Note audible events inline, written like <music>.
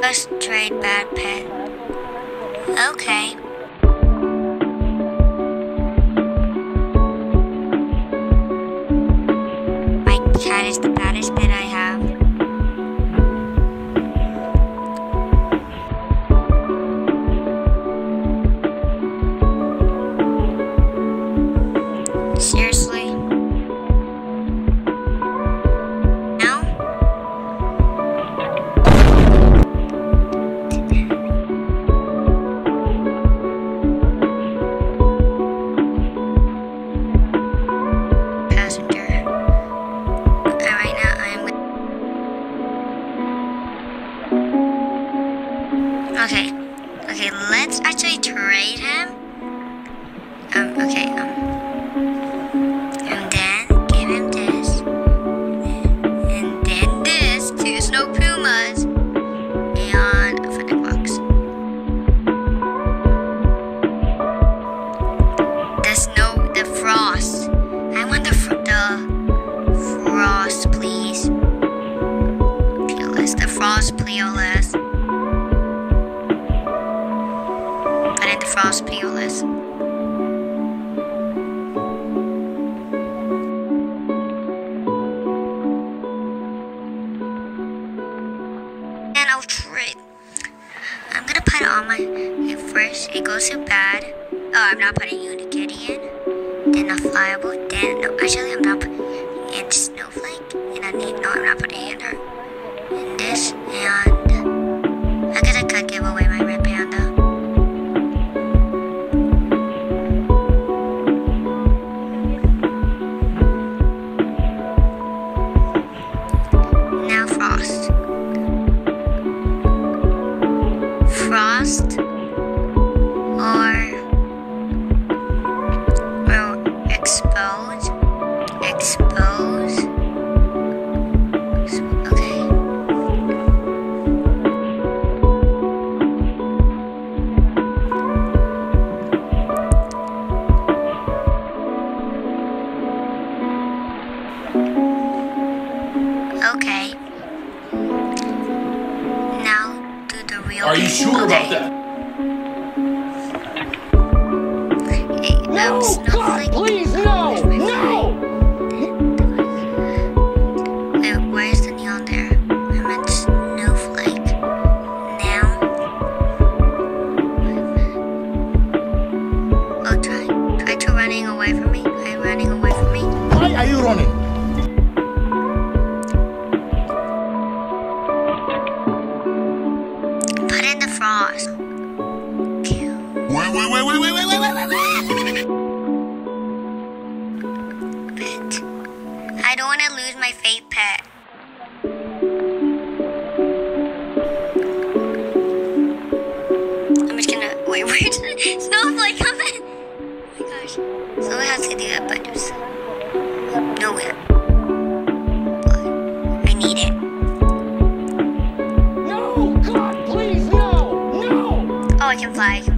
Just trade bad pet. Okay. My cat is the baddest pet Okay. Okay, let's actually trade him. Um, okay, um. And then give him this. And then this. Two snow pumas. And a fennec fox. The snow, the frost. I want the, fr- the frost, please. PLS, the frost, PLS. Frost, PLS. And I'll trade. I'm gonna put on my it first. It goes to bad. Oh, I'm not putting Unikidian. Then a flyable. Then no, actually I'm not putting in snowflake. And I need no, I'm not putting podcast. Are you sure about that? No, God, please, no, no! Wait, where's the neon there? I meant snowflake. Now. Oh, try, try to running away from me. Try running away from me. Why are you running? Just gonna wait. <laughs> Where's snowflake coming? Oh my gosh. Someone has to do that, but there's nowhere. But I need it. No, God, please, no, no! Oh, I can fly. I can fly.